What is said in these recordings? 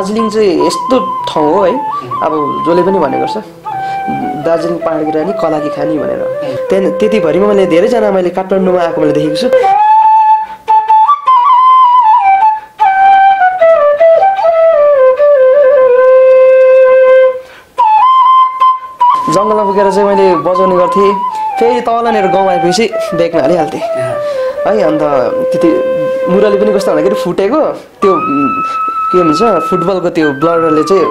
दार्जिलिङ चाहिँ यस्तो ठाउँ हो है। अब जसले पनि भन्ने गर्छ दार्जिलिङ पाहाडकी रानी कलाकी खानी भनेर। त्यहाँ त्यतिभरिमा मैले धेरैजना मैले काठमाडौँमा आएको मैले देखेको छु। जङ्गलमा पुगेर चाहिँ मैले बजाउने गर्थेँ। फेरि तलनिर गाउँ आएपछि ब्यागमा हालिहाल्थेँ। है अन्त त्यति मुरली पनि कस्तो भन्दाखेरि फुटेको त्यो के भन्छ फुटबलको त्यो ब्लडरले चाहिँ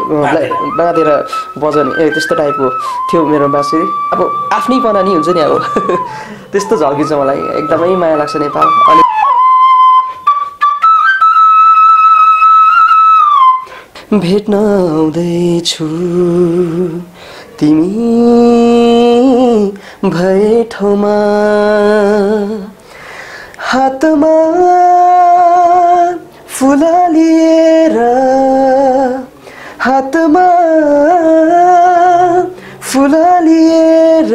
बाँधेर। बजाउने ए त्यस्तो टाइपको थियो मेरो बाँसुरी अब आफ्नैपना नि हुन्छ नि अब त्यस्तो झल्किन्छ मलाई एकदमै माया लाग्छ नेपाल अनि भेट्न आउँदैछु तिमी भए ठाउँमा हातमा फुला लिएर हातमा फुला लिएर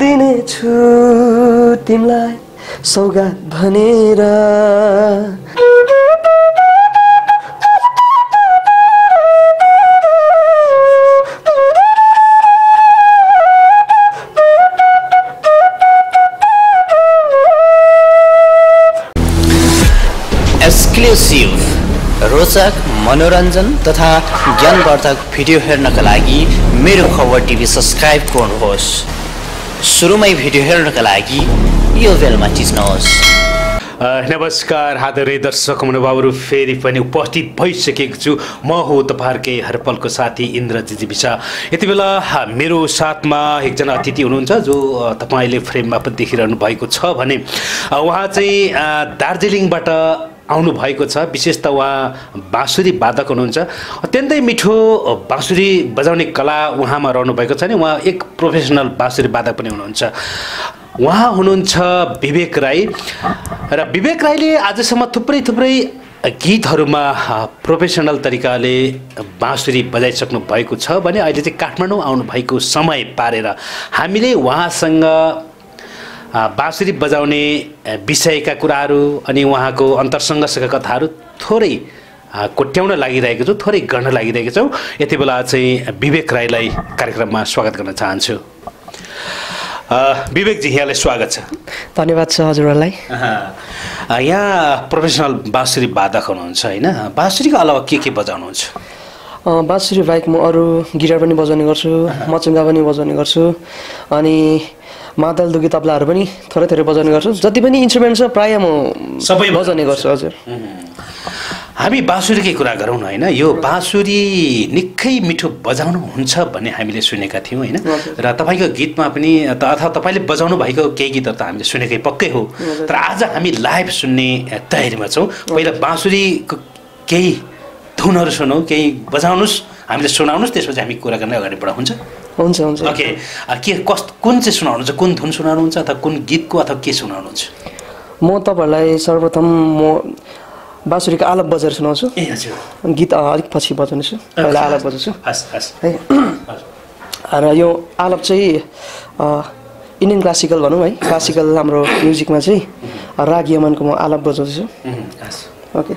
दिनेछु तिमीलाई सौगात भनेर। एक्सक्लुसिभ रोचक मनोरञ्जन तथा ज्ञानवर्धक भिडियो हेर्नका लागि मेरो खबर टिभी सब्सक्राइब गर्नुहोस्। सुरुमै भिडियो हेर्नका लागि यो बेलमा थिच्नुहोस्। अ, नमस्कार आदरणीय दर्शक महानुभावहरू फेरि पनि उपस्थित भइसकेको छु। म हो तपाईँहरूकै हरपलको साथी इन्द्रजी विशा यति बेला मेरो साथमा एकजना अतिथि हुनुहुन्छ जो तपाईँले फ्रेममा पनि देखिरहनु भएको छ भने उहाँ चाहिँ दार्जिलिङबाट आउनु भएको छ। विशेष त उहाँ बाँसुरी वादक हुनुहुन्छ। अत्यन्तै मिठो बाँसुरी बजाउने कला उहाँमा रहनु भएको छ नि। उहाँ एक प्रोफेसनल बाँसुरी वादक पनि हुनुहुन्छ। उहाँ हुनुहुन्छ विवेक राई। र विवेक राईले आजसम्म थुप्रै थुप्रै गीतहरूमा प्रोफेसनल तरिकाले बाँसुरी बजाइसक्नु भएको छ भने अहिले चाहिँ काठमाडौँ आउनुभएको समय पारेर हामीले उहाँसँग बाँसुरी बजाउने विषयका कुराहरू अनि उहाँको अन्तरसङ्घर्षका कथाहरू थोरै कोट्याउन लागिरहेको छु थोरै गर्न लागिरहेको छौँ। यति बेला चाहिँ विवेक राईलाई कार्यक्रममा स्वागत गर्न चाहन्छु। विवेकजी यहाँलाई स्वागत छ। धन्यवाद छ हजुरहरूलाई। यहाँ प्रोफेसनल बाँसुरी वादक हुनुहुन्छ होइन? बाँसुरीको अलावा के के बजाउनुहुन्छ? बाँसुरी बाहेक म अरू गिटार पनि बजाउने गर्छु मचुङ्गा पनि बजाउने गर्छु अनि मादल दुगी तबलाहरू पनि थोरै थोरै बजाउने गर्छु जति पनि इन्स्ट्रुमेन्ट छ प्रायः म सबै बजाउने गर्छु हजुर। हामी बाँसुरीकै कुरा गरौँ न होइन? यो बाँसुरी निकै मिठो बजाउनु हुन्छ भन्ने हामीले सुनेका थियौँ होइन? र तपाईँको गीतमा पनि अथवा तपाईँले बजाउनु भएको केही गीतहरू त हामीले सुनेकै पक्कै हो। तर आज हामी लाइभ सुन्ने तयारीमा छौँ। पहिला बाँसुरीको केही धुनहरू सुनौँ केही बजाउनुहोस् हामीले सुनाउनुहोस् त्यसपछि हामी कुरा गर्ने अगाडि बढाउँछ हुन्छ हुन्छ ओके के कस कुन चाहिँ सुनाउनुहुन्छ? कुन धुन सुनाउनुहुन्छ अथवा कुन गीतको अथवा के सुनाउनुहुन्छ? म तपाईँहरूलाई सर्वप्रथम म बाँसुरीको आलप बजाएर सुनाउँछु। ए हजुर। गीत अलिक पछि बजाउनेछु। पहिला आलप बजाउँछु। है। र यो आलप चाहिँ इन्डियन क्लासिकल भनौँ है। क्लासिकल हाम्रो म्युजिकमा चाहिँ राग यमनको म आलप हस्। ओके।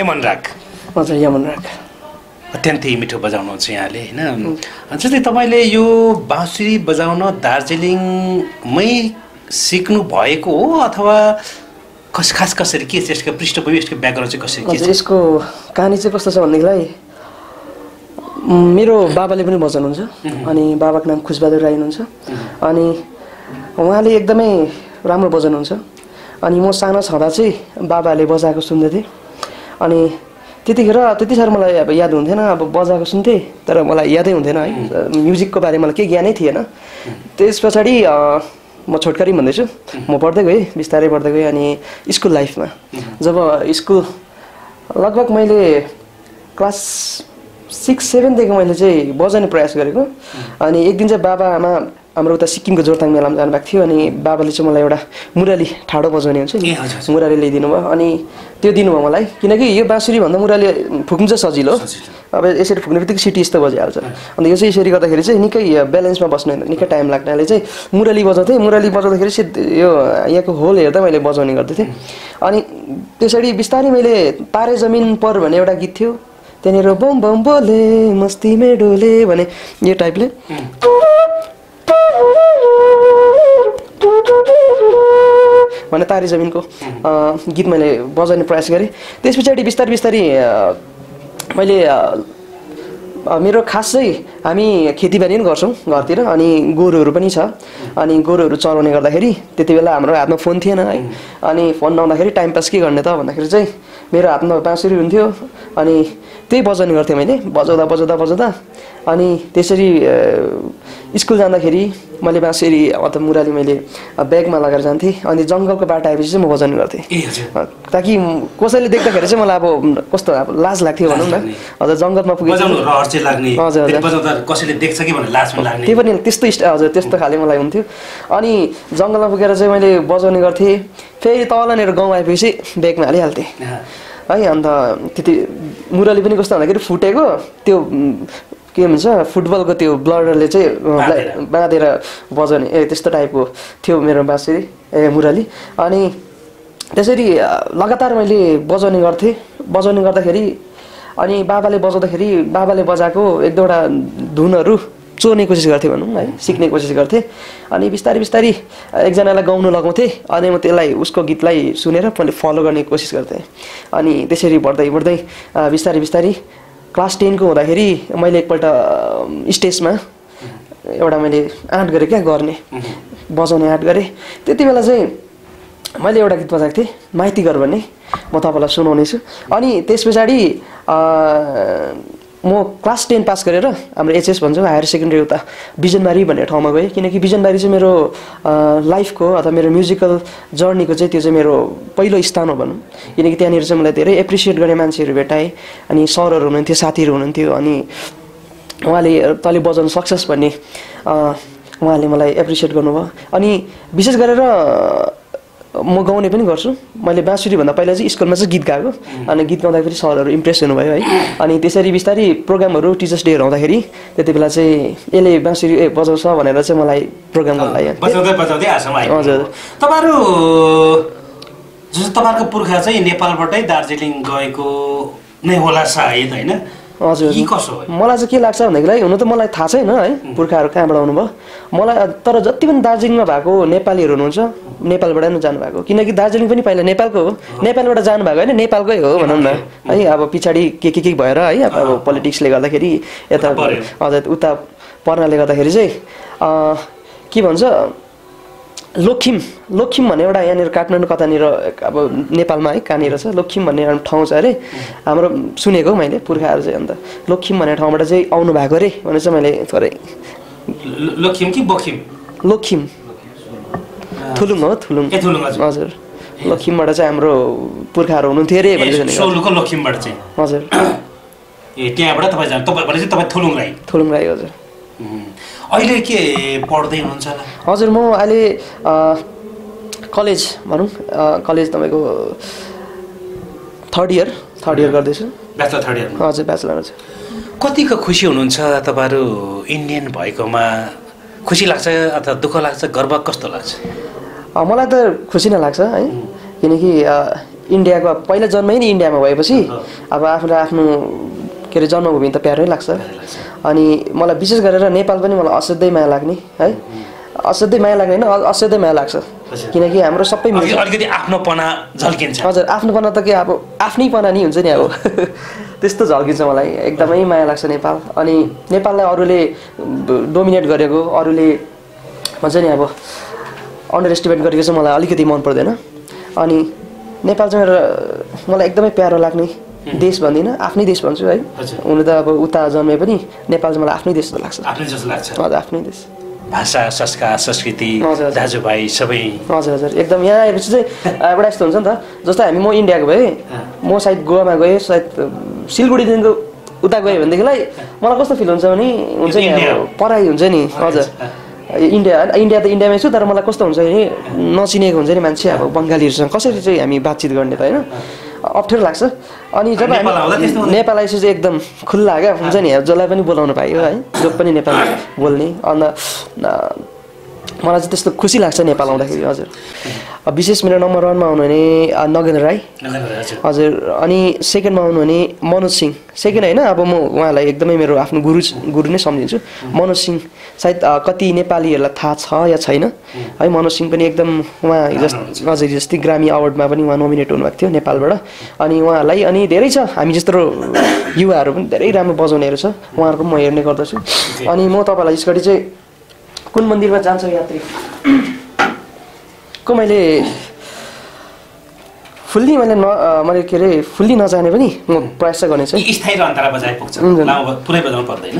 यमन राग हजुर यमन राग अत्यन्तै मिठो बजाउनुहुन्छ यहाँले होइन? जस्तै तपाईँले यो बाँसुरी बजाउन दार्जिलिङमै सिक्नु भएको हो अथवा कस खास कसरी के छ? यसको पृष्ठभूमि यसको ब्याकग्राउन्ड चाहिँ कसरी के हजुर छ? यसको कहानी चाहिँ कस्तो छ भनेदेखिलाई मेरो बाबाले पनि बजाउनुहुन्छ अनि बाबाको नाम खुसबहादुर राई हुनुहुन्छ अनि उहाँले एकदमै राम्रो बजाउनुहुन्छ अनि म सानो छँदा चाहिँ बाबाले बजाएको सुन्दै थिएँ अनि त्यतिखेर त्यति साह्रो मलाई अब याद हुन्थेन अब बजाएको सुन्थेँ तर मलाई यादै हुन्थेन है। म्युजिकको बारेमा मलाई केही ज्ञानै थिएन। त्यस पछाडि म छोटकरी भन्दैछु। म पढ्दै गएँ बिस्तारै पढ्दै गएँ अनि स्कुल लाइफमा। जब स्कुल लगभग मैले क्लास सिक्स सेभेनदेखि मैले चाहिँ बजाउने प्रयास गरेको। अनि एक दिन चाहिँ बाबा आमा हाम्रो उता सिक्किमको जोरथाङ मेलामा जानुभएको थियो अनि बाबाले चाहिँ मलाई एउटा मुरली ठाडो बजाउने हुन्छ नि। मुरली ल्याइदिनु भयो। अनि त्यो दिनुभयो मलाई। किनकि यो बाँसुरी भन्दा मुरली फुक्नु चाहिँ सजिलो। अब यसरी फुक्ने बित्तिकै सिटी यस्तो बजिहाल्छ। अन्त यो चाहिँ यसरी गर्दाखेरि चाहिँ निकै ब्यालेन्समा बस्नु निकै टाइम लाग्नाले चाहिँ मुरली बजाउँथेँ। मुरली बजाउँदाखेरि सिध यो यहाँको होल हेर्दा मैले बजाउने गर्दै थिएँ अनि त्यसरी बिस्तारै मैले तारे जमिन पर भन्ने एउटा गीत थियो। त्यहाँनिर बम बम बोले मस्तीमै डोले भने यो टाइपले। भने तारे जमिनको गीत मैले बजाउने प्रयास गरेँ। त्यस पछाडि बिस्तारै बिस्तारै मैले मेरो खास चाहिँ हामी खेतीबारी पनि गर्छौँ घरतिर अनि गोरुहरू पनि छ। अनि गोरुहरू चलाउने गर्दाखेरि त्यति बेला हाम्रो हातमा फोन थिएन है। अनि फोन नहुँदाखेरि टाइम पास के गर्ने त भन्दाखेरि चाहिँ मेरो हातमा बाँसुरी हुन्थ्यो। अनि त्यही बजाउने गर्थेँ मैले। बजाउँदा बजाउँदा बजाउँदा। अनि त्यसरी स्कुल जाँदाखेरि मैले बाँसुरी अथवा मुराली मैले ब्यागमा लगाएर जान्थेँ। अनि जङ्गलको बाटो आएपछि चाहिँ म बजाउने गर्थेँ। ताकि कसैले देख्दाखेरि चाहिँ मलाई अब कस्तो अब लाज लाग्थ्यो भनौँ न। हजुर जङ्गलमा लाग्ने। हजुर, हजुर। त्यही पनि त्यस्तो हजुर त्यस्तो खाले मलाई हुन्थ्यो। अनि जङ्गलमा पुगेर चाहिँ मैले बजाउने गर्थेँ। फेरि तलनिर गाउँ आएपछि ब्यागमा हालिहाल्थेँ। है अन्त त्यति मुरली पनि कस्तो भन्दाखेरि फुटेको त्यो के भन्छ फुटबलको त्यो ब्लडरले चाहिँ बाँधेर। बजाउने। ए त्यस्तो टाइपको थियो मेरो बाँसुरी। ए मुरली। अनि त्यसरी लगातार मैले बजाउने गर्थेँ। बजाउने गर्दाखेरि अनि बाबाले बजाउँदाखेरि बाबाले बजाएको एक दुईवटा धुनहरू चोर्ने कोसिस गर्थेँ भनौँ है सिक्ने कोसिस गर्थेँ। अनि बिस्तारै बिस्तारै एकजनालाई गाउनु लगाउँथेँ। अनि म त्यसलाई उसको गीतलाई सुनेर मैले फलो गर्ने कोसिस गर्थेँ। अनि त्यसरी बढ्दै बढ्दै बिस्तारै बिस्तारै क्लास टेनको हुँदाखेरि मैले एकपल्ट स्टेजमा एउटा मैले आँट गरेँ क्या गर्ने। बजाउने आँट गरेँ। त्यति बेला चाहिँ मैले एउटा गीत बजाएको थिएँ माइती घर भन्ने म तपाईँलाई सुनाउने छु अनि त्यस पछाडि म क्लास टेन पास गरेर हाम्रो एचएस भन्छौँ हायर सेकेन्ड्री उता बिजनबारी भन्ने ठाउँमा गएँ। किनकि बिजनबारी चाहिँ मेरो लाइफको अथवा मेरो म्युजिकल जर्नीको चाहिँ त्यो चाहिँ मेरो पहिलो स्थान हो भनौँ। किनकि त्यहाँनिर चाहिँ मलाई धेरै एप्रिसिएट गर्ने मान्छेहरू भेटाएँ अनि सरहरू हुनुहुन्थ्यो साथीहरू हुनुहुन्थ्यो अनि उहाँले तैँले बजाउनु सक्छस् भन्ने उहाँले मलाई एप्रिसिएट गर्नुभयो। अनि विशेष गरेर म गाउने पनि गर्छु। मैले बाँसुरीभन्दा पहिला चाहिँ स्कुलमा चाहिँ गीत गाएको। अनि गीत गाउँदाखेरि सरहरू इम्प्रेस हुनुभयो है। अनि त्यसरी बिस्तारै प्रोग्रामहरू टिचर्स डेहरू आउँदाखेरि त्यति बेला चाहिँ यसले बाँसुरी ए बजाउँछ भनेर चाहिँ मलाई प्रोग्राम लाग्यो। हजुर। तपाईँहरू जस्तो तपाईँहरूको पुर्खा चाहिँ नेपालबाटै दार्जिलिङ गएको नै होला सायद होइन? हजुर मलाई चाहिँ के लाग्छ भन्दाखेरि हुनु त मलाई थाहा छैन है पुर्खाहरू कहाँबाट आउनुभयो? मलाई तर जति पनि दार्जिलिङमा भएको नेपालीहरू हुनुहुन्छ नेपालबाट नै जानुभएको। किनकि दार्जिलिङ पनि पहिला नेपालको हो। नेपालबाट जानुभएको होइन नेपालकै हो भनौँ न। है अब पछाडि के के के भएर है अब पोलिटिक्सले गर्दाखेरि यता। हजुर उता पर्नाले गर्दाखेरि चाहिँ के भन्छ लोखिम लोखिम भन्ने एउटा यहाँनिर काठमाडौँ कतानिर अब नेपालमा है कहाँनिर छ लोखिम भन्ने एउटा ठाउँ छ अरे। हाम्रो सुनेको मैले पुर्खाहरू चाहिँ अन्त। लोखिम भन्ने ठाउँबाट चाहिँ आउनु भएको अरे भनेर चाहिँ मैले थोरै लखिम कि बखिम? लोखिम। थुलुङ हो थुलुङ हजुर। लोखिमबाट चाहिँ हाम्रो पुर्खाहरू हुनुहुन्थ्यो अरे लखिमबाट चाहिँ। हजुर। ए त्यहाँबाट तपाईँ तपाईँ थुलुङ राई। थुलुङ राई हजुर. अहिले के पढ्दै हुनुहुन्छ हजुर म अहिले कलेज भनौँ कलेज तपाईँको थर्ड इयर थर्ड इयर गर्दैछु। ब्याचलर थर्ड इयरमा हजुर ब्याचलर हजुर कतिको खुसी हुनुहुन्छ तपाईँहरू इन्डियन भएकोमा? खुसी लाग्छ अथवा दुःख लाग्छ गर्व कस्तो लाग्छ? मलाई त खुसी नै लाग्छ है। किनकि इन्डियाको पहिला जन्मै नि इन्डियामा भएपछि अब आफूलाई आफ्नो के अरे जन्मभूमि त प्यारै लाग्छ। अनि मलाई विशेष गरेर नेपाल पनि मलाई असाध्यै माया लाग्ने है? असाध्यै माया लाग्ने होइन असाध्यै माया लाग्छ। किनकि हाम्रो सबै मिल्छ अलिकति अलिकति आफ्नोपना झल्किन्छ। हजुर आफ्नोपना त के अब आफ्नैपना नि हुन्छ नि अब। त्यस्तो झल्किन्छ मलाई एकदमै माया लाग्छ नेपाल। अनि नेपाललाई अरूले डोमिनेट गरेको अरूले भन्छ नि अब अन्डर एस्टिमेट गरेको चाहिँ मलाई अलिकति मन पर्दैन। अनि नेपाल चाहिँ मेरो मलाई एकदमै प्यारो लाग्ने देश भन्दिनँ आफ्नै देश भन्छु है। हुनु त अब उता जन्मे पनि नेपाल चाहिँ मलाई आफ्नै देश जस्तो लाग्छ। आफ्नै जस्तो लाग्छ। हजुर आफ्नै देश। भाषा संस्कार संस्कृति। दाजुभाइ सबै। हजुर हजुर। एकदम यहाँ आएपछि चाहिँ एउटा यस्तो हुन्छ नि त जस्तै हामी म इन्डियाको भएँ म सायद गोवामा गएँ सायद सिलगढीदेखिको उता गएँ भनेदेखिलाई मलाई कस्तो फिल हुन्छ भने हुन्छ नि पढाइ हुन्छ नि हजुर। इन्डिया इन्डिया त इन्डियामै छु तर मलाई कस्तो हुन्छ भने नचिनेको हुन्छ नि मान्छे अब बङ्गालीहरूसँग कसरी चाहिँ हामी बातचित गर्ने त होइन? अप्ठ्यारो लाग्छ। अनि जब हामी? नेपाल चाहिँ एकदम खुल्ला क्या हुन्छ नि जसलाई पनि बोलाउनु पायो है जो पनि नेपाली बोल्ने। अन्त मलाई चाहिँ त्यस्तो खुसी लाग्छ नेपाल आउँदाखेरि हजुर। विशेष मेरो नम्बर वानमा आउनु भने अ, नगेन्द्र राई। हजुर। अनि सेकेन्डमा आउनु भने मनोज सिंह। सेकेन्ड होइन अब म उहाँलाई एकदमै मेरो आफ्नो गुरु गुरु नै सम्झिन्छु। मनोज सिंह सायद कति नेपालीहरूलाई थाहा छ या छैन। है मनोज सिंह पनि एकदम उहाँ जस हजुर जस्तै ग्रामी अवार्डमा पनि उहाँ नोमिनेट हुनुभएको थियो नेपालबाट। अनि उहाँलाई अनि धेरै छ हामी जस्तो युवाहरू पनि धेरै राम्रो बजाउनेहरू छ। उहाँहरूको म हेर्ने गर्दछु। अनि म तपाईँलाई यसघरि चाहिँ कुन मन्दिरमा जान्छ यात्री? को मैले फुल्ली मैले न मैले के अरे फुल्ली नजाने पनि म प्रयास चाहिँ गर्नेछु। स्थायी र अन्तरा बजाए पुग्छ। पुरै बजाउनु पर्दैन।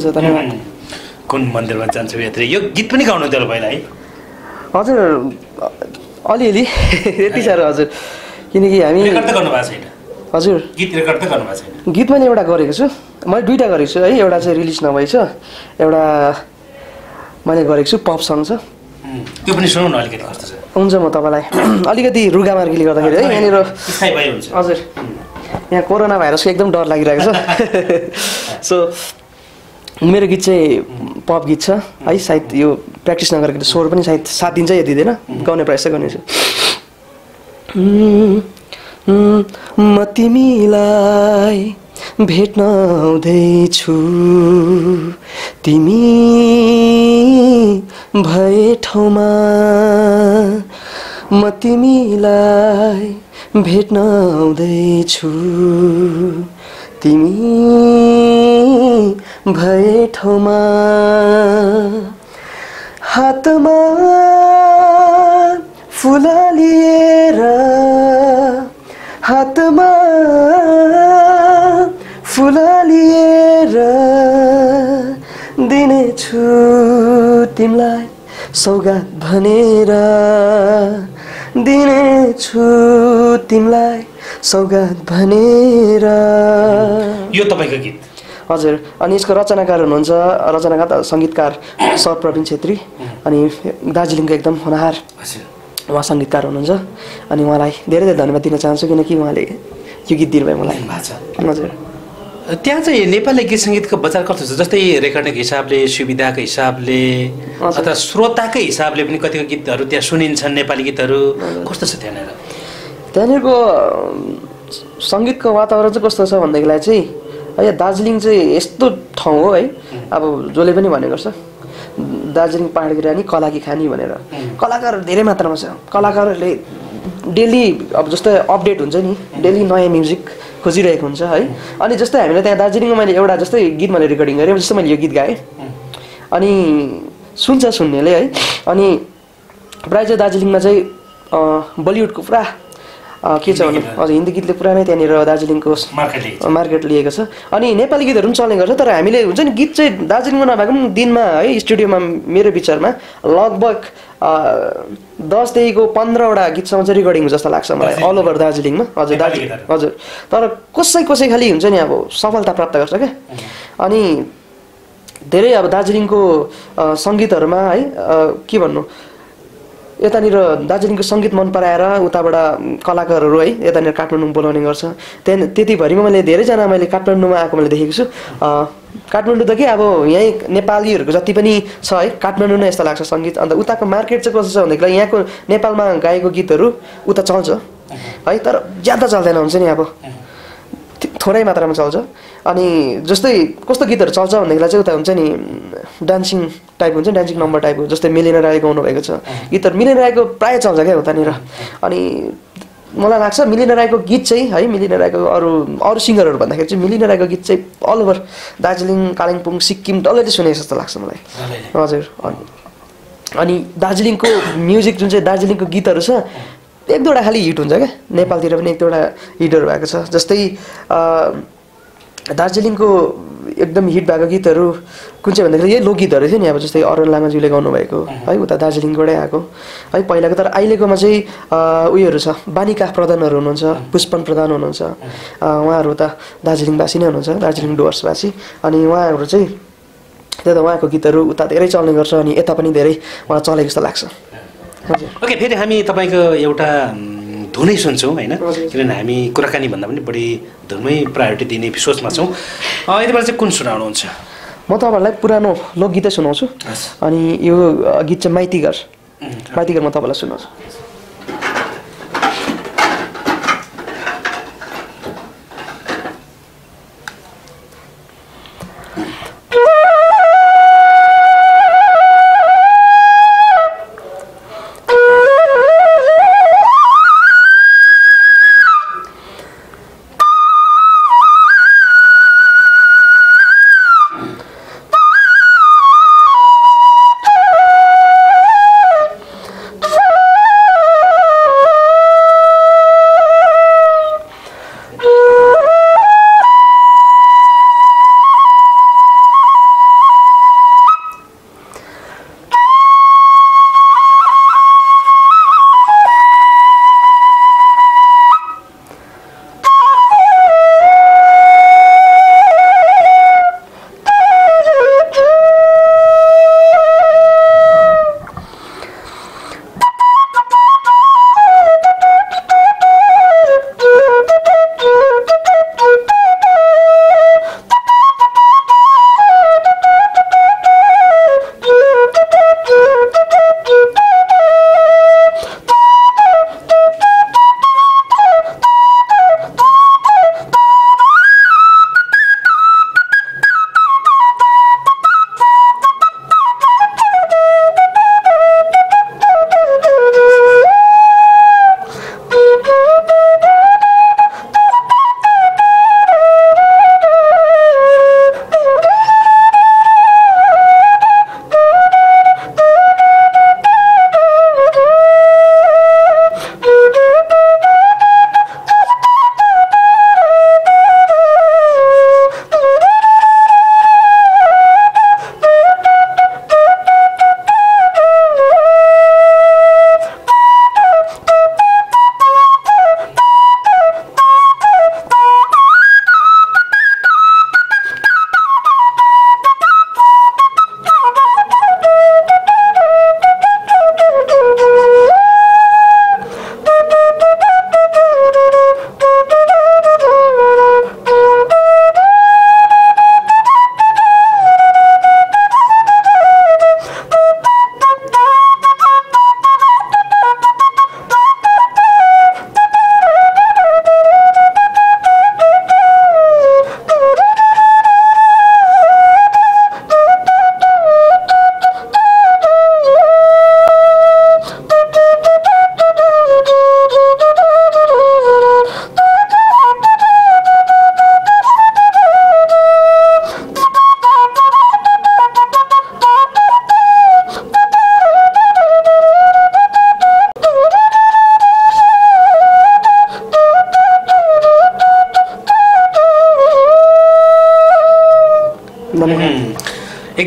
हुन्छ धन्यवाद। कुन मन्दिरमा जान्छु यात्री? यो गीत पनि गाउनु थियो पहिला है हजुर अलिअलि यति साह्रो हजुर। किनकि हामी हजुर। गीत रेकर्ड त गर्नु भएको छैन। गीत मैले एउटा गरेको छु। मैले दुइटा गरेको छु है। एउटा चाहिँ रिलिज नभएछ एउटा मैले गरेको छु पप सङ छ। त्यो पनि सुनौ न अलिकति कस्तो छ? हुन्छ म तपाईँलाई अलिकति रुगा मार्गीले गर्दाखेरि है यहाँनिर हजुर। यहाँ कोरोना भाइरसको एकदम डर लागिरहेको छ। सो मेरो गीत चाहिँ पप गीत छ। है सायद यो प्र्याक्टिस नगरेको स्वर पनि सायद साथ दिन्छ या दिँदैन। गाउने प्रयास चाहिँ गर्नेछु। म तिमीलाई भेट्न आउँदैछु। तिमी भए ठाउँमा म तिमीलाई भेट्न आउँदैछु। तिमी भए ठाउँमा हातमा फुला लिएर हातमा फुला लिएर दिनेछु तिमीलाई सौगात भनेर दिनेछु तिमीलाई सौगात भनेर। यो तपाईँको गीत। हजुर अनि यसको रचनाकार हुनुहुन्छ रचनाकार सङ्गीतकार सर प्रवीण छेत्री अनि दार्जिलिङको एकदम होनहार उहाँ सङ्गीतकार हुनुहुन्छ अनि उहाँलाई धेरै धेरै धन्यवाद दिन चाहन्छु किनकि उहाँले यो गीत दिनुभयो मलाई। हजुर। त्यहाँ चाहिँ नेपाली गीत सङ्गीतको बजार कस्तो छ? जस्तै रेकर्डिङको हिसाबले सुविधाको हिसाबले। अथवा श्रोताकै हिसाबले पनि कतिको गीतहरू त्यहाँ सुनिन्छन् नेपाली गीतहरू। कस्तो छ त्यहाँनिर? त्यहाँनिरको सङ्गीतको वातावरण चाहिँ कस्तो छ भनेदेखिलाई चाहिँ है दार्जिलिङ चाहिँ यस्तो ठाउँ हो है। अब जसले पनि भन्ने गर्छ दार्जिलिङ पाहाडकी रानी कलाकी खानी भनेर। कलाकार धेरै मात्रामा छ। कलाकारहरूले डेली अब जस्तै अपडेट हुन्छ नि डेली नयाँ म्युजिक खोजिरहेको हुन्छ है। अनि जस्तै हामीले त्यहाँ दार्जिलिङमा मैले एउटा जस्तै गीत मैले रेकर्डिङ गरेँ जस्तै मैले यो गीत गाएँ। अनि सुन्छ सुन्नेले है। अनि प्रायः चाहिँ दार्जिलिङमा चाहिँ बलिउडको पुरा के छ भने हजुर हिन्दी गीतले पुरा नै त्यहाँनिर दार्जिलिङको मार्केट लिएको छ। अनि नेपाली गीतहरू पनि चल्ने गर्छ तर हामीले हुन्छ नि गीत चाहिँ दार्जिलिङमा नभएको पनि दिनमा है स्टुडियोमा मेरो विचारमा लगभग दसदेखिको पन्ध्रवटा गीतसम्म चाहिँ रेकर्डिङ जस्तो लाग्छ मलाई अल ओभर दार्जिलिङमा। हजुर दार्जिलिङ। हजुर तर कसै कसै खालि हुन्छ नि अब सफलता प्राप्त गर्छ क्या। अनि धेरै अब दार्जिलिङको सङ्गीतहरूमा है के भन्नु? यतानिर दार्जिलिङको सङ्गीत मन पराएर उताबाट कलाकारहरू है यतानिर काठमाडौँ बोलाउने गर्छ। त्यहाँ त्यतिभरिमा मैले धेरैजना मैले काठमाडौँमा आएको मैले देखेको छु। काठमाडौँ त के अब यहीँ नेपालीहरूको जति पनि छ है काठमाडौँ नै यस्तो लाग्छ सङ्गीत। अन्त उताको मार्केट चाहिँ कस्तो छ भन्दाखेरि यहाँको नेपालमा गाएको गीतहरू उता चल्छ। है तर ज्यादा चल्दैन हुन्छ नि अब। थोरै मात्रामा चल्छ। अनि जस्तै कस्तो गीतहरू चल्छ भन्देखिलाई चाहिँ उता हुन्छ नि डान्सिङ टाइप हुन्छ डान्सिङ नम्बर टाइपको जस्तै मिलिना राई गाउनु भएको छ गीतहरू मिलिना राईको प्रायः चल्छ क्या उतानिर। अनि मलाई लाग्छ मिलिना राईको गीत चाहिँ है मिलिना राईको अरू अरू सिङ्गरहरू भन्दाखेरि चाहिँ मिलिना राईको गीत चाहिँ अल ओभर दार्जिलिङ कालिम्पोङ सिक्किम डल्लैले सुनेको जस्तो लाग्छ मलाई। हजुर अनि अनि दार्जिलिङको म्युजिक जुन चाहिँ दार्जिलिङको गीतहरू छ एक दुईवटा खालि हिट हुन्छ क्या? नेपालतिर पनि एक दुईवटा हिटहरू भएको छ। जस्तै दार्जिलिङको एकदम हिट भएको गीतहरू कुन चाहिँ भन्दाखेरि यही लोकगीतहरू थियो नि अब जस्तै अरुण लामाज्यूले गाउनुभएको। है उता दार्जिलिङबाटै आएको। है पहिलाको तर अहिलेकोमा चाहिँ उयोहरू छ। बानिका प्रधानहरू हुनुहुन्छ पुष्पन प्रधान हुनुहुन्छ। उहाँहरू त दार्जिलिङवासी नै हुनुहुन्छ दार्जिलिङ डुवर्सवासी। अनि उहाँहरू चाहिँ त्यही त उहाँको गीतहरू उता धेरै चल्ने गर्छ अनि यता पनि धेरै उहाँ चलेको जस्तो लाग्छ। ओके फेरि हामी तपाईँको एउटा धुनै सुन्छौँ होइन। किनभने हामी कुराकानी भन्दा पनि बढी धुनमै प्रायोरिटी दिने सोचमा छौँ। यति बेला चाहिँ कुन सुनाउनुहुन्छ? म तपाईँहरूलाई पुरानो लोकगीतै सुनाउँछु। अनि यो गीत चाहिँ माइतीघर। माइतीघर म तपाईँलाई सुनाउँछु।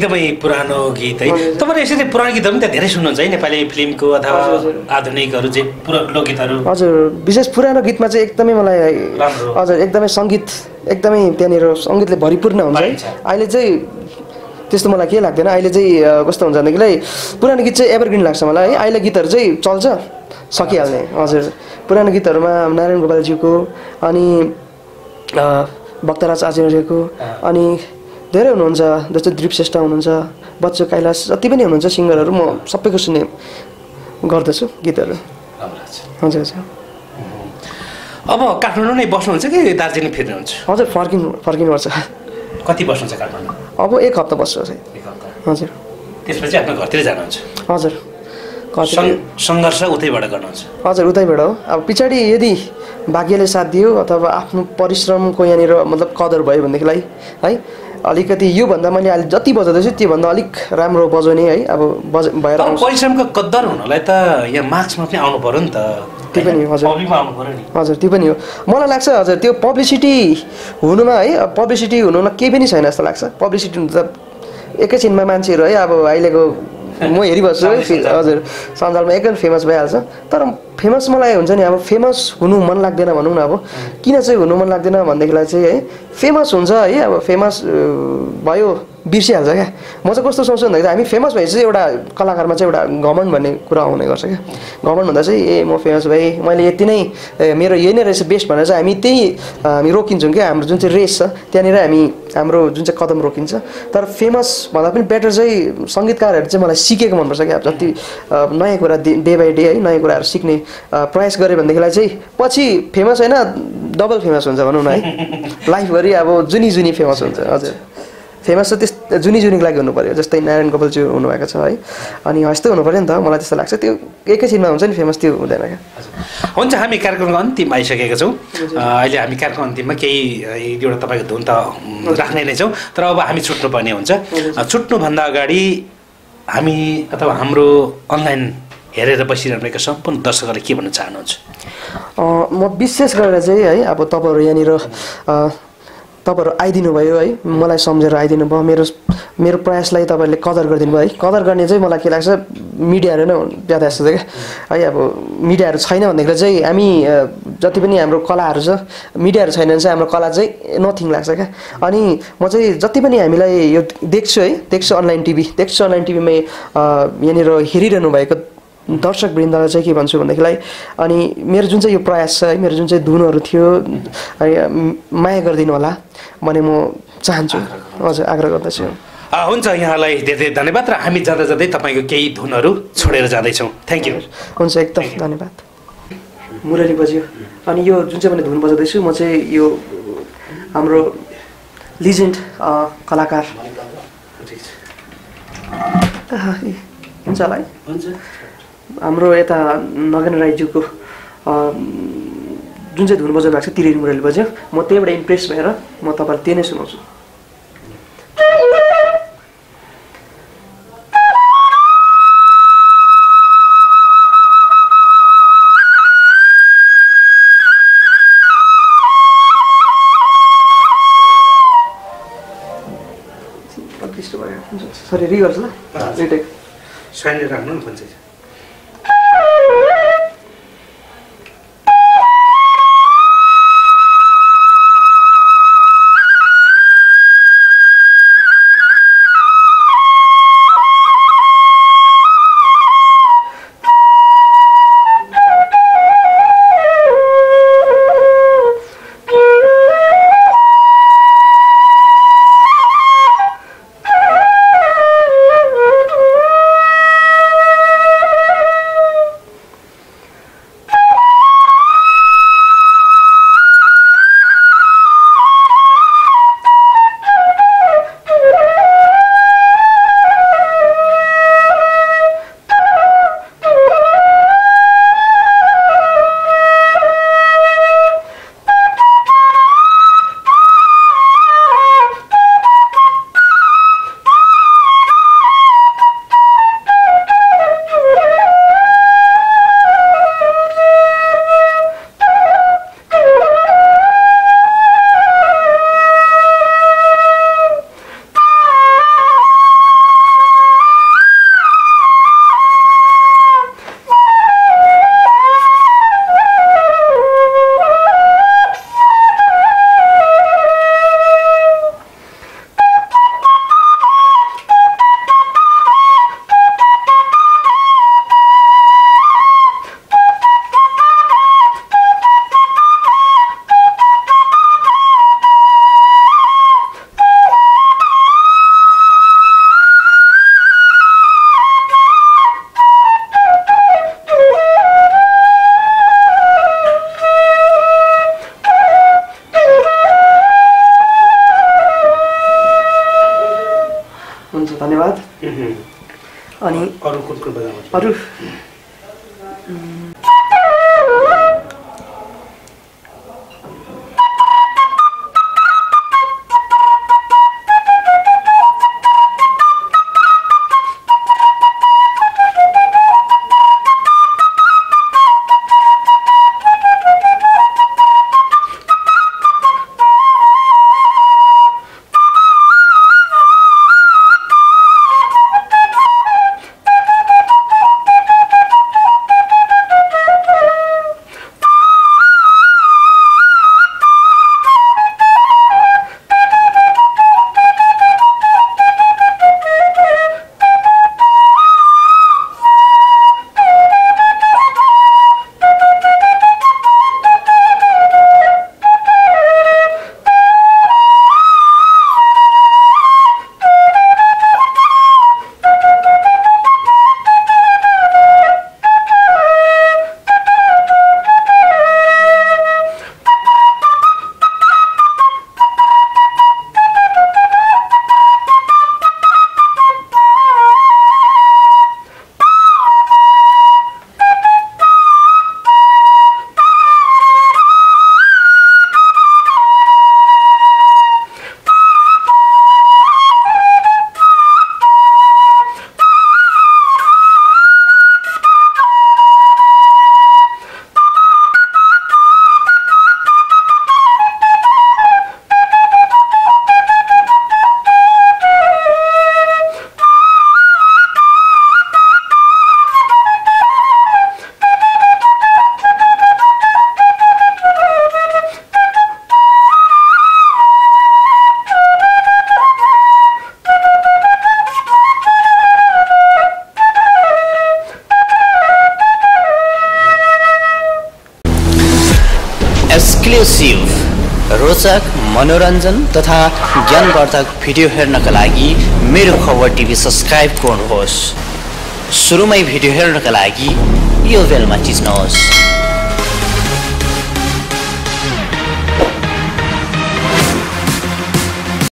एकदमै पुरानो गीत है। तपाईँले यसरी पुरानो गीतहरू पनि त्यहाँ धेरै सुन्नुहुन्छ है नेपाली फिल्मको अथवा। आधुनिकहरू जे लोकगीतहरू हजुर विशेष पुरानो गीतमा चाहिँ एकदमै मलाई। हजुर एकदमै सङ्गीत एकदमै त्यहाँनिर सङ्गीतले भरिपूर्ण हुन्छ है। अहिले चाहिँ त्यस्तो मलाई के लाग्दैन अहिले चाहिँ कस्तो हुन्छ भनेदेखिलाई पुरानो गीत चाहिँ एभरग्रिन लाग्छ मलाई है अहिले गीतहरू चाहिँ चल्छ सकिहाल्ने हजुर पुरानो गीतहरूमा नारायण गोपालज्यूको अनि भक्तराज आचार्यको अनि धेरै हुनुहुन्छ जस्तै द्वीप श्रेष्ठ हुनुहुन्छ बच्चु कैलाश जति पनि हुनुहुन्छ सिङ्गरहरू म सबैको सुन्ने गर्दछु गीतहरू। हजुर हजुर। अब काठमाडौँ नै बस्नुहुन्छ कि दार्जिलिङ फिर्नुहुन्छ? हजुर फर्किनु फर्किनुपर्छ। कति बस्नुहुन्छ काठमाडौँ? अब एक हप्ता बस्छु हजुर। त्यसपछि आफ्नो घरतिर जानुहुन्छ? हजुर। सङ्घर्ष उतैबाट गर्नुहुन्छ? हजुर उतैबाट हो। अब पछाडि यदि भाग्यले साथ दियो अथवा आफ्नो परिश्रमको यहाँनिर मतलब कदर भयो भनेदेखिलाई है अलिकति योभन्दा मैले अहिले जति बजाउँदैछु त्योभन्दा अलिक राम्रो बजाउने है अब बज भएर परिश्रमको कद्दर हुनलाई त यहाँ मार्क्समा पनि आउनु पऱ्यो नि त। त्यो पनि हजुर। हजुर त्यो पनि हो। मलाई लाग्छ हजुर त्यो पब्लिसिटी हुनुमा है अब पब्लिसिटी हुनुमा केही पनि छैन जस्तो लाग्छ। पब्लिसिटी हुनु त एकैछिनमा मान्छेहरू है अब अहिलेको म हेरिबस्छु हजुर सञ्जालमा एकदम फेमस भइहाल्छ। तर फेमस मलाई हुन्छ नि अब फेमस हुनु मन लाग्दैन भनौँ न अब। किन चाहिँ हुनु मन लाग्दैन भनेदेखिलाई चाहिँ है फेमस हुन्छ है अब फेमस भयो। बिर्सिहाल्छ क्या? म चाहिँ कस्तो सोच्छु भन्दाखेरि हामी फेमस भएपछि एउटा कलाकारमा चाहिँ एउटा घमण्ड भन्ने कुरा आउने गर्छ क्या। घमण्ड भन्दा चाहिँ ए म फेमस भएँ मैले यति नै मेरो यही नै रहेछ बेस्ट भनेर चाहिँ हामी त्यही हामी रोकिन्छौँ क्या। हाम्रो जुन चाहिँ रेस छ त्यहाँनिर हामी हाम्रो जुन चाहिँ कदम रोकिन्छ। तर फेमस भन्दा पनि बेटर चाहिँ सङ्गीतकारहरू चाहिँ मलाई सिकेको मनपर्छ क्या। जति नयाँ कुरा डे बाई डे है नयाँ कुराहरू सिक्ने प्रयास गरेँ भनेदेखिलाई चाहिँ पछि फेमस होइन डबल फेमस हुन्छ भनौँ न है। लाइफभरि अब जुनी जुनी फेमस हुन्छ। हजुर। फेमस चाहिँ त्यस जुनी जुनीको लागि हुनु पऱ्यो जस्तै नारायण गोपालजी हुनुभएको छ है। अनि यस्तै हुनु पऱ्यो नि त मलाई त्यस्तो लाग्छ। त्यो एकैछिनमा हुन्छ नि फेमस त्यो हुँदैन क्या। हुन्छ हामी कार्यक्रमको अन्तिम आइसकेका छौँ। अहिले हामी कार्यक्रम अन्तिममा केही एक एउटा तपाईँको धुन त राख्ने नै छौँ। तर अब हामी छुट्नुपर्ने हुन्छ। छुट्नुभन्दा अगाडि हामी अथवा हाम्रो अनलाइन हेरेर बसिरहनुभएका सम्पूर्ण दर्शकहरूले के भन्न चाहनुहुन्छ? म विशेष गरेर चाहिँ है अब तपाईँहरू यहाँनिर तपाईँहरू आइदिनु भयो है। मलाई सम्झेर आइदिनु भयो। मेरो मेरो प्रयासलाई तपाईँहरूले कदर गरिदिनु भयो है। कदर गर्ने चाहिँ मलाई के लाग्छ मिडियाहरू नै ज्यादा जस्तो क्या। है अब मिडियाहरू छैन भनेदेखि चाहिँ हामी जति पनि हाम्रो कलाहरू छ मिडियाहरू छैन भने चाहिँ हाम्रो कला चाहिँ नथिङ लाग्छ क्या। अनि म चाहिँ जति पनि हामीलाई यो देख्छु है देख्छु अनलाइन टिभी। देख्छु अनलाइन टिभीमा यहाँनिर हेरिरहनु भएको दर्शक वृन्दलाई चाहिँ के भन्छु भनेदेखिलाई अनि मेरो जुन चाहिँ यो प्रयास छ है मेरो जुन चाहिँ धुनहरू थियो म- माया गरिदिनु होला भने म चाहन्छु। हजुर आग्रह गर्दछु। हुन्छ यहाँलाई धेरै धेरै धन्यवाद र हामी जाँदा जाँदै तपाईँको केही धुनहरू छोडेर जाँदैछौँ। थ्याङ्क यू हुन्छ एकदम धन्यवाद। मुरली बज्यो। अनि यो जुन चाहिँ मैले धुन बजाउँदैछु म चाहिँ यो हाम्रो लिजेन्ड कलाकार। हुन्छ होला है। हुन्छ। हाम्रो यता नगेन राईज्यूको जुन चाहिँ धुन बजाउनु भएको छ तिरेरी मुरली बज्यो। म त्यहीबाट इम्प्रेस भएर म तपाईँलाई त्यही नै सुनाउँछु। सरी रिगर्स ल। राख्नु न भन्छ कुन मनोरञ्जन तथा ज्ञानवर्धक भिडियो हेर्नका लागि मेरो खबर टिभी सब्सक्राइब गर्नुहोस्। सुरुमै भिडियो हेर्नका लागि यो बेलमा चिच्नुहोस्।